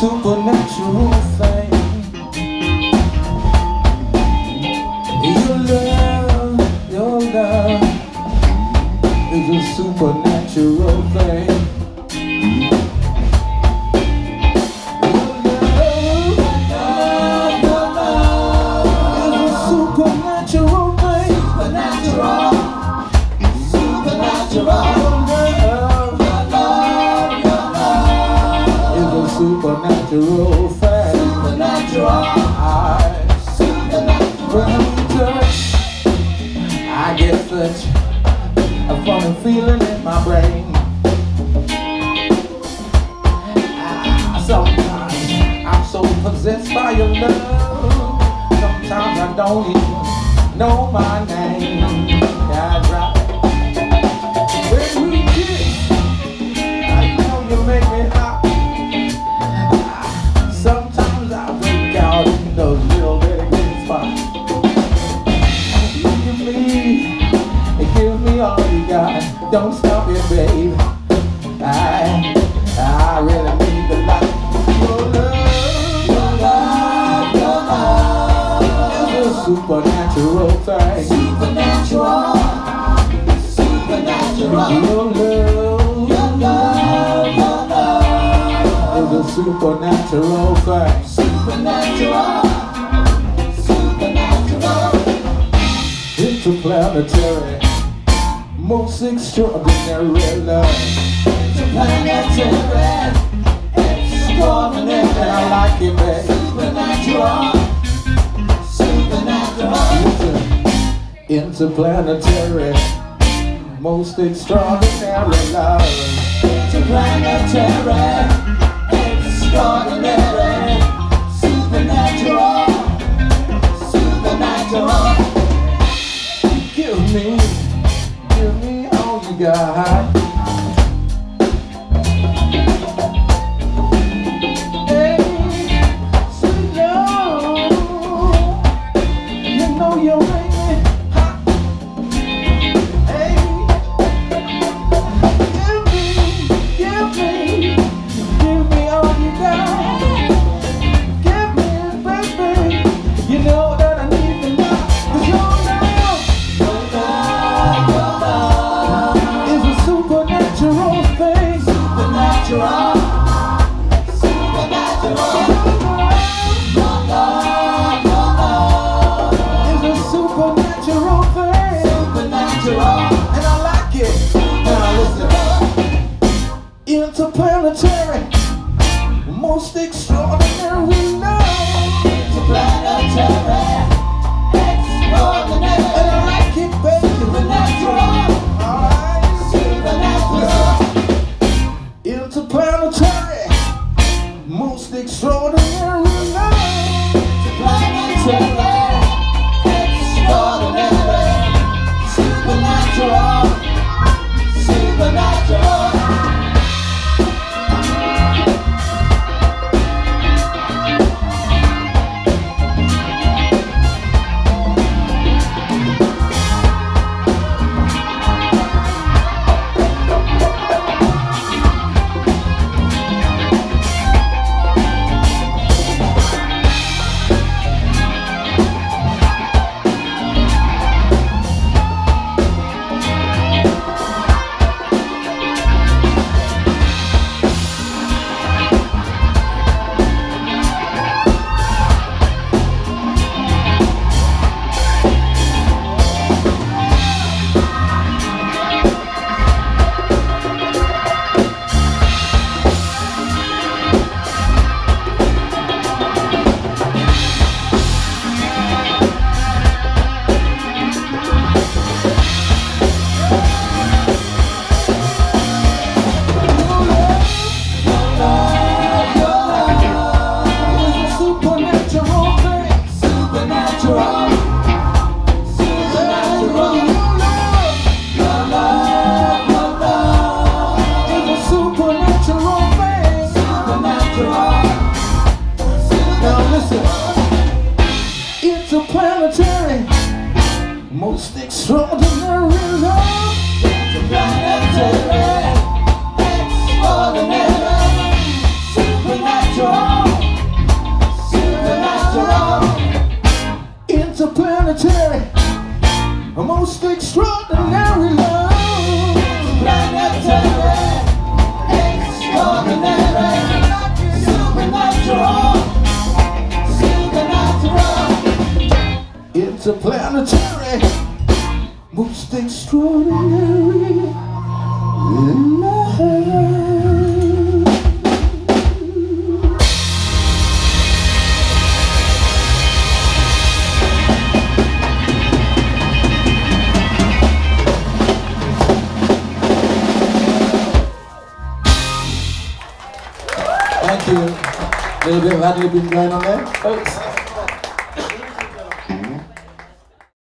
supernatural. the road fast Supernatural eyes Supernatural I get such a funny feeling in my brain Sometimes I'm so possessed by your love Sometimes I don't even know my name. Don't stop it, babe. I, I really need the light. Your love, your love, your love is a supernatural thing. Supernatural, supernatural. Your love, your love, your love is a supernatural thing. Supernatural, supernatural. Interplanetary most extraordinary love Planetary, extraordinary, I like it, babe Supernatural, supernatural Interplanetary, most extraordinary love Interplanetary, extraordinary Supernatural, supernatural Give me got. military, most extraordinary. interplanetary, most extraordinary love. Extraordinary. To planetary, most extraordinary love. Thank you. A little bit of ad-libbing going on there, folks.